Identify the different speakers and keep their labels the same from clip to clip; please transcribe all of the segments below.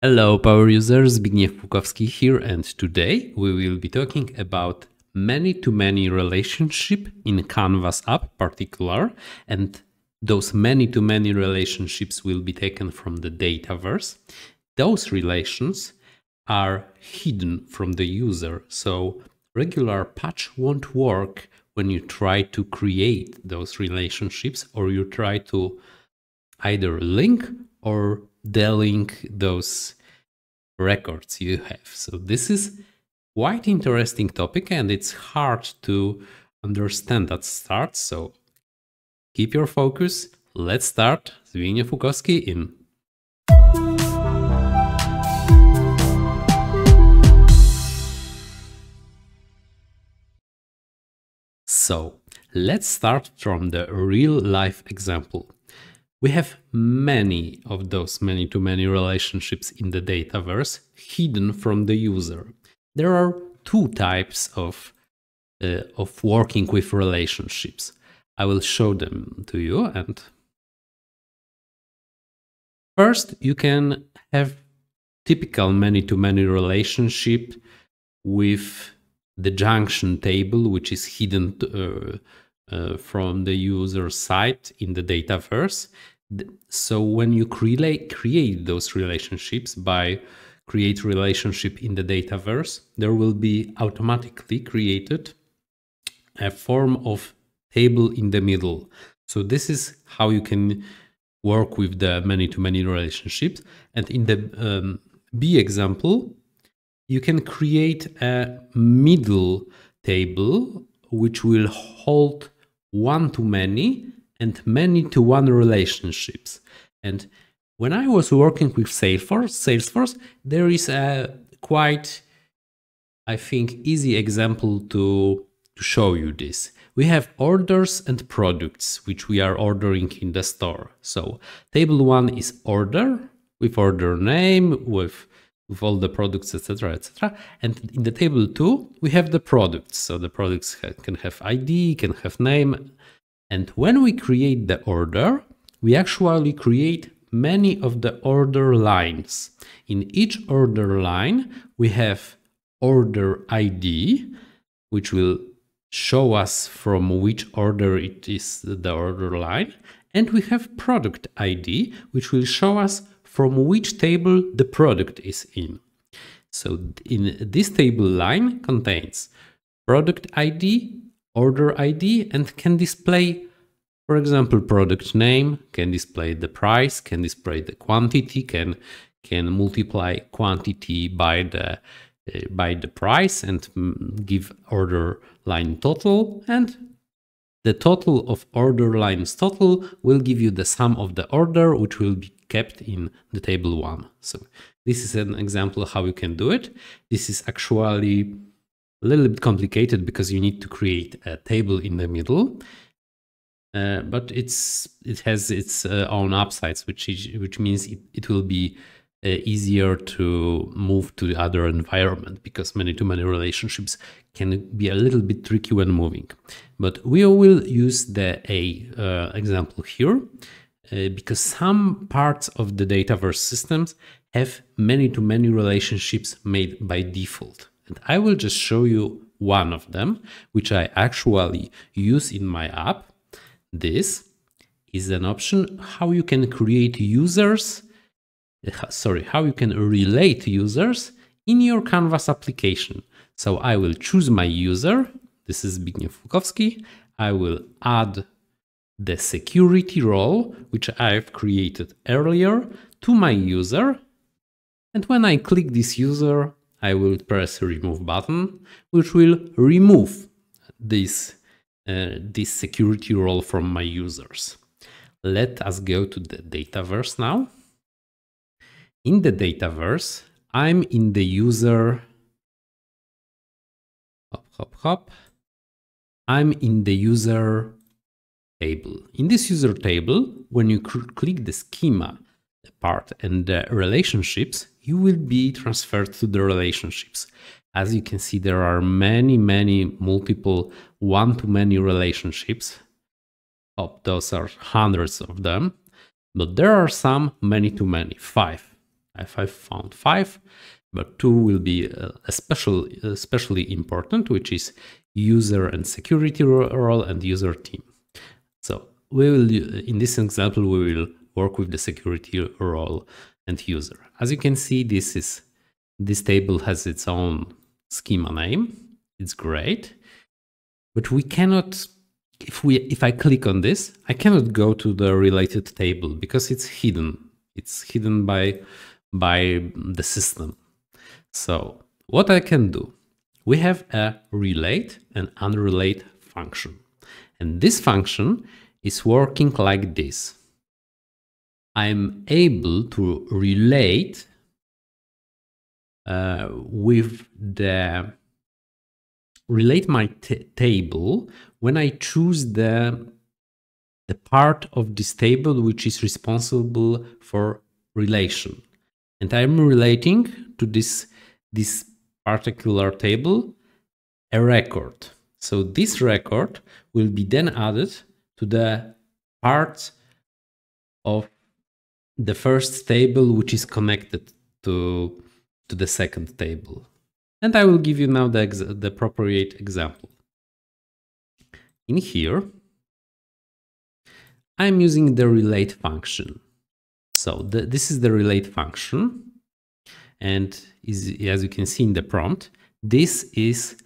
Speaker 1: Hello power users, Zbigniew Łukowski here and today we will be talking about many-to-many relationship in Canvas app particular and those many-to-many relationships will be taken from the Dataverse. Those relations are hidden from the user so regular patch won't work when you try to create those relationships or you try to either link or delink those records you have. So this is quite interesting topic and it's hard to understand at start. So keep your focus. Let's start. Zbigniew Łukowski in So let's start from the real life example. We have many of those many-to-many -many relationships in the Dataverse hidden from the user. There are two types of, uh, of working with relationships. I will show them to you. And first, you can have typical many-to-many -many relationship with the junction table, which is hidden uh, uh, from the user side in the Dataverse. So when you create, create those relationships by create relationship in the Dataverse, there will be automatically created a form of table in the middle. So this is how you can work with the many-to-many -many relationships. And in the um, B example, you can create a middle table which will hold one-to-many and many-to-one relationships. And when I was working with Salesforce, Salesforce, there is a quite, I think, easy example to, to show you this. We have orders and products which we are ordering in the store. So table one is order with order name, with with all the products, etc., etc. And in the table two, we have the products. So the products can have ID, can have name. And when we create the order, we actually create many of the order lines. In each order line, we have order ID, which will show us from which order it is the order line. And we have product ID, which will show us from which table the product is in. So in this table line contains product ID, order ID, and can display, for example, product name, can display the price, can display the quantity, can can multiply quantity by the uh, by the price and mm, give order line total and the total of order lines total will give you the sum of the order, which will be kept in the table one. So this is an example how you can do it. This is actually a little bit complicated because you need to create a table in the middle. Uh, but it's it has its uh, own upsides, which is, which means it, it will be easier to move to the other environment because many-to-many relationships can be a little bit tricky when moving. But we will use the A uh, example here uh, because some parts of the Dataverse systems have many-to-many -many relationships made by default. And I will just show you one of them, which I actually use in my app. This is an option how you can create users sorry, how you can relate users in your Canvas application. So I will choose my user. This is Zbigniew Łukowski. I will add the security role, which I've created earlier, to my user. And when I click this user, I will press remove button, which will remove this, uh, this security role from my users. Let us go to the Dataverse now in the Dataverse, I'm in the user, hop, hop, hop. I'm in the user table. In this user table, when you click the schema part and the relationships, you will be transferred to the relationships. As you can see, there are many, many multiple one-to-many relationships. Oh, those are hundreds of them, but there are some many-to-many, -many, five. If I found five, but two will be uh, especially, especially important, which is user and security role and user team. So we will, in this example, we will work with the security role and user. As you can see, this is this table has its own schema name. It's great, but we cannot. If we if I click on this, I cannot go to the related table because it's hidden. It's hidden by by the system. So what I can do, we have a relate and unrelate function. And this function is working like this. I'm able to relate uh, with the relate my table when I choose the the part of this table which is responsible for relation. And I'm relating to this, this particular table a record. So this record will be then added to the part of the first table which is connected to, to the second table. And I will give you now the, the appropriate example. In here, I'm using the relate function. So the, this is the relate function. And is, as you can see in the prompt, this is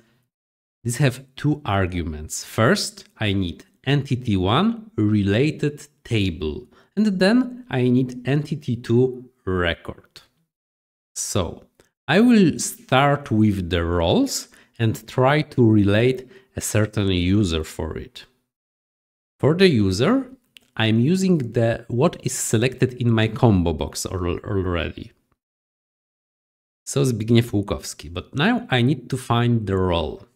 Speaker 1: this have two arguments. First, I need entity1 related table, and then I need entity2 record. So I will start with the roles and try to relate a certain user for it. For the user, I'm using the what is selected in my combo box already. So Zbigniew Łukowski, but now I need to find the role.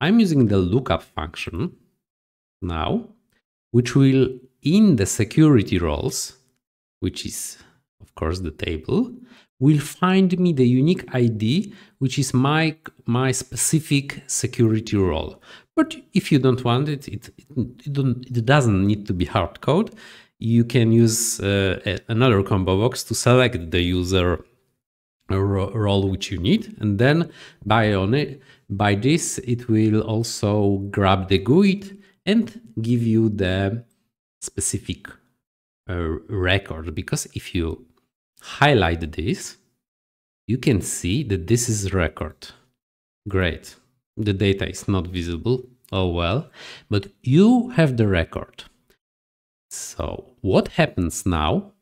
Speaker 1: I'm using the lookup function now, which will in the security roles, which is of course the table, will find me the unique ID, which is my, my specific security role. But if you don't want it, it, it, it doesn't need to be hard code. You can use uh, another combo box to select the user role which you need. And then by, on it, by this, it will also grab the GUID and give you the specific uh, record. Because if you highlight this, you can see that this is record. Great. The data is not visible. Oh well, but you have the record. So what happens now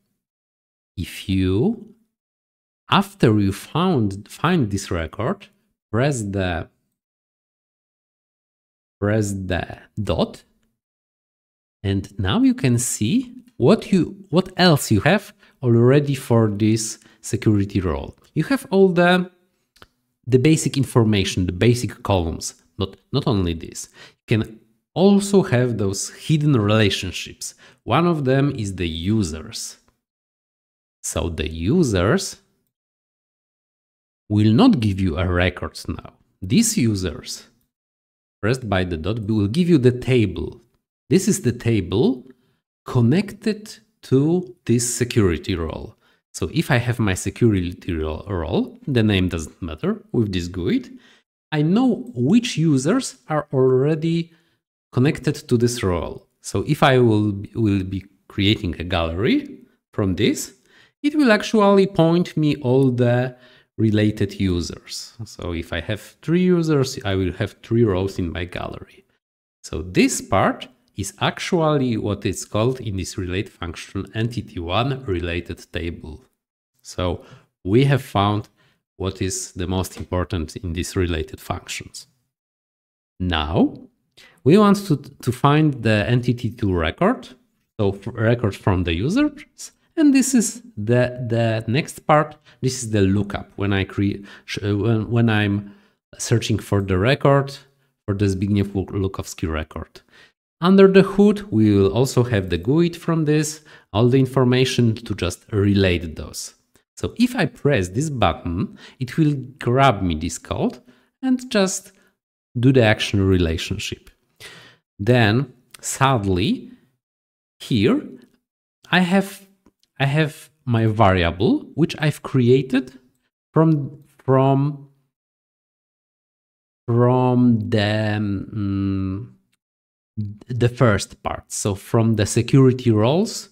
Speaker 1: if you, after you found find this record, press the press the dot, and now you can see what you what else you have already for this security role. You have all the the basic information, the basic columns, not, not only this. You can also have those hidden relationships. One of them is the users. So the users will not give you a record now. These users, pressed by the dot, will give you the table. This is the table connected to this security role. So if I have my security role, the name doesn't matter with this GUID, I know which users are already connected to this role. So if I will, will be creating a gallery from this, it will actually point me all the related users. So if I have three users, I will have three rows in my gallery. So this part is actually what is called in this relate function entity1 related table. So we have found what is the most important in these related functions. Now we want to, to find the entity2 record, so record from the users, and this is the, the next part. This is the lookup when I create uh, when, when I'm searching for the record for the Zbigniew Łukowski record. Under the hood, we will also have the GUID from this, all the information to just relate those. So if I press this button, it will grab me this code and just do the action relationship. Then sadly, here I have I have my variable, which I've created from from from the um, the first part. So from the security roles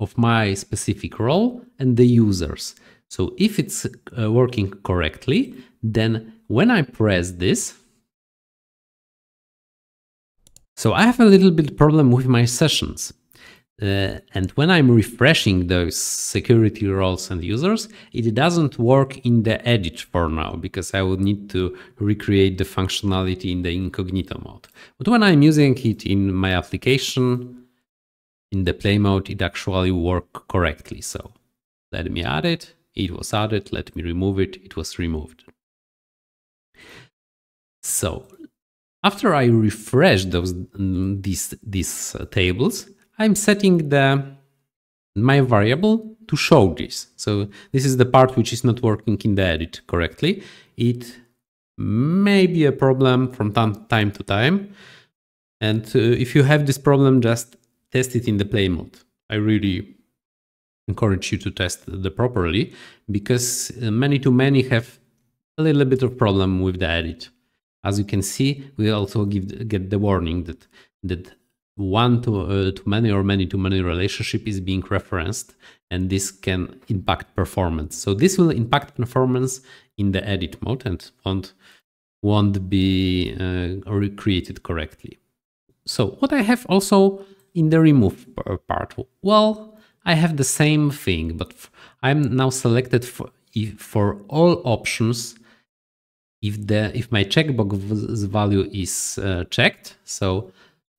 Speaker 1: of my specific role and the users. So if it's uh, working correctly, then when I press this, so I have a little bit problem with my sessions. Uh, and when I'm refreshing those security roles and users, it doesn't work in the edit for now because I would need to recreate the functionality in the incognito mode. But when I'm using it in my application, in the play mode, it actually worked correctly. So let me add it. It was added. Let me remove it. It was removed. So after I refresh those these these uh, tables, I'm setting the my variable to show this. So this is the part which is not working in the edit correctly. It may be a problem from time to time. And uh, if you have this problem, just test it in the play mode. I really encourage you to test the properly because many to many have a little bit of problem with the edit. As you can see, we also give, get the warning that that one to, uh, to many or many to many relationship is being referenced and this can impact performance. So this will impact performance in the edit mode and won't, won't be uh, recreated correctly. So what I have also in the remove part, well, I have the same thing, but I'm now selected for, for all options if the if my checkbox value is uh, checked. So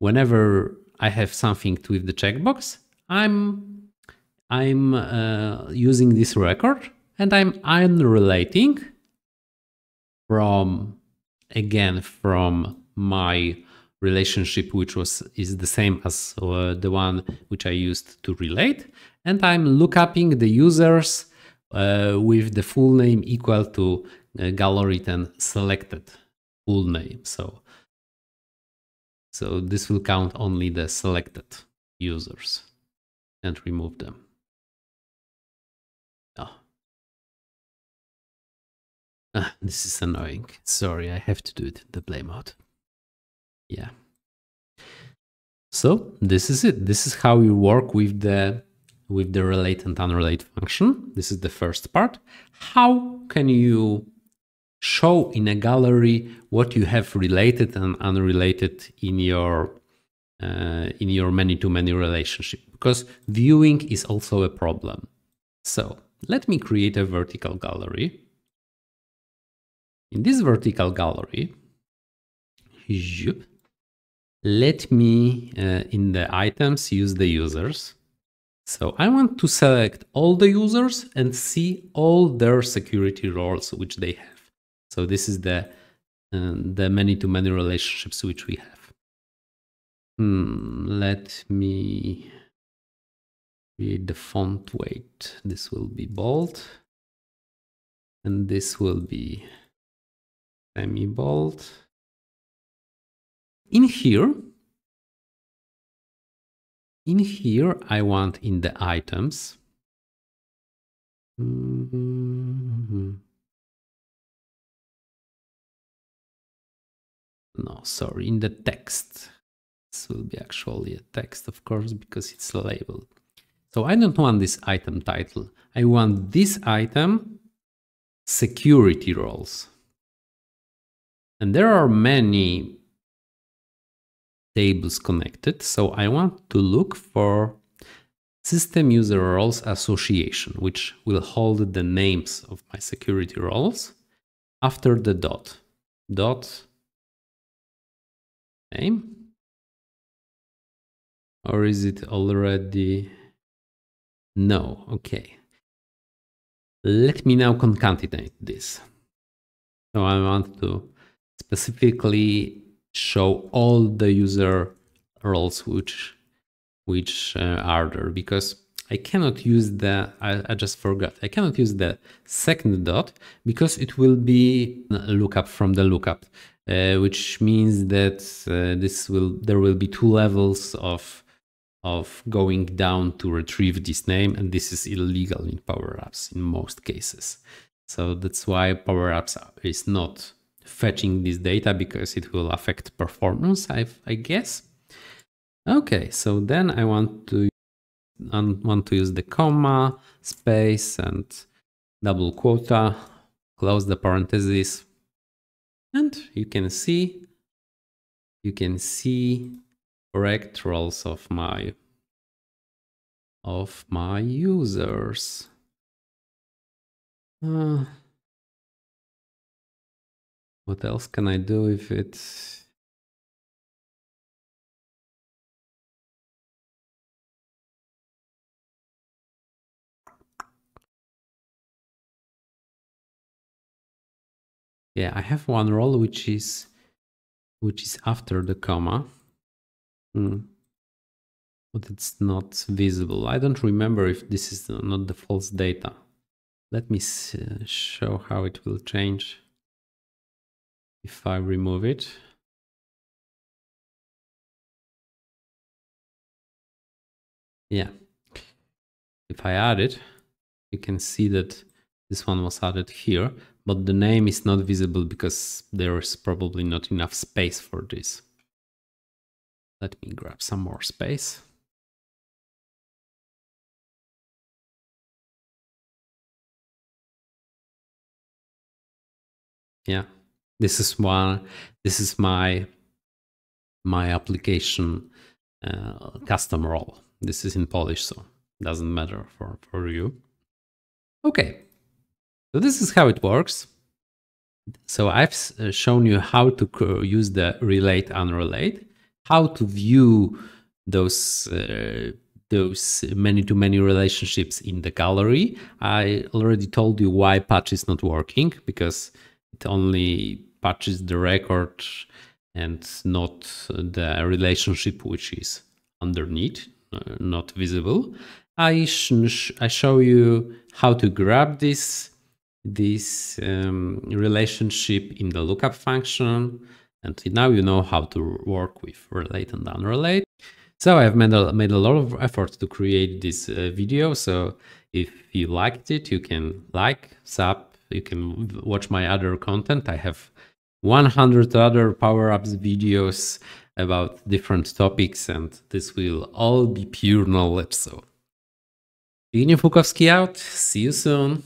Speaker 1: whenever I have something with the checkbox, I'm I'm uh, using this record and I'm unrelating from again from my relationship which was is the same as uh, the one which I used to relate. And I'm lookuping the users uh, with the full name equal to uh, gallery and selected full name. So so this will count only the selected users and remove them. Oh. Ah, this is annoying. Sorry, I have to do it in the play mode. Yeah. So this is it. This is how you work with the with the relate and unrelate function. This is the first part. How can you show in a gallery what you have related and unrelated in your uh, in your many-to-many relationship because viewing is also a problem. So let me create a vertical gallery. In this vertical gallery, let me uh, in the items use the users. So I want to select all the users and see all their security roles which they have. So this is the uh, the many-to-many relationships which we have. Hmm, let me create the font weight. This will be bold. And this will be semi-bold. In here, in here, I want in the items. Mm -hmm. No sorry in the text. This will be actually a text of course because it's labeled. So I don't want this item title. I want this item security roles. And there are many tables connected so I want to look for system user roles association which will hold the names of my security roles after the dot. Dot name? Or is it already? No, okay. Let me now concatenate this. So I want to specifically show all the user roles which which uh, are there because I cannot use the, I, I, just forgot, I cannot use the second dot because it will be lookup from the lookup. Uh, which means that uh, this will there will be two levels of of going down to retrieve this name and this is illegal in power apps in most cases. So that's why power apps is not fetching this data because it will affect performance i i guess. Okay so then i want to want to use the comma space and double quota close the parentheses and you can see you can see correct roles of my of my users. Uh, what else can I do if it's Yeah, I have one role which is which is after the comma. Hmm. But it's not visible. I don't remember if this is not the false data. Let me show how it will change if I remove it. Yeah. If I add it, you can see that this one was added here, but the name is not visible because there is probably not enough space for this. Let me grab some more space. Yeah, this is one. This is my my application uh, custom role. This is in Polish, so doesn't matter for for you. Okay, so this is how it works. So I've uh, shown you how to use the relate unrelate how to view those uh, those many-to-many relationships in the gallery. I already told you why patch is not working because it only patches the record and not the relationship which is underneath, uh, not visible. I, sh I show you how to grab this this um, relationship in the lookup function and now you know how to work with relate and unrelate. So I've made a, made a lot of effort to create this uh, video. So if you liked it, you can like, sub, you can watch my other content. I have 100 other power apps videos about different topics and this will all be pure knowledge. So Zbigniew Łukowski out. See you soon.